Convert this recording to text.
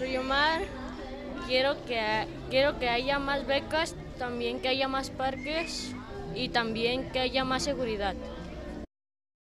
soy Omar. Quiero que, quiero que haya más becas, también que haya más parques y también que haya más seguridad.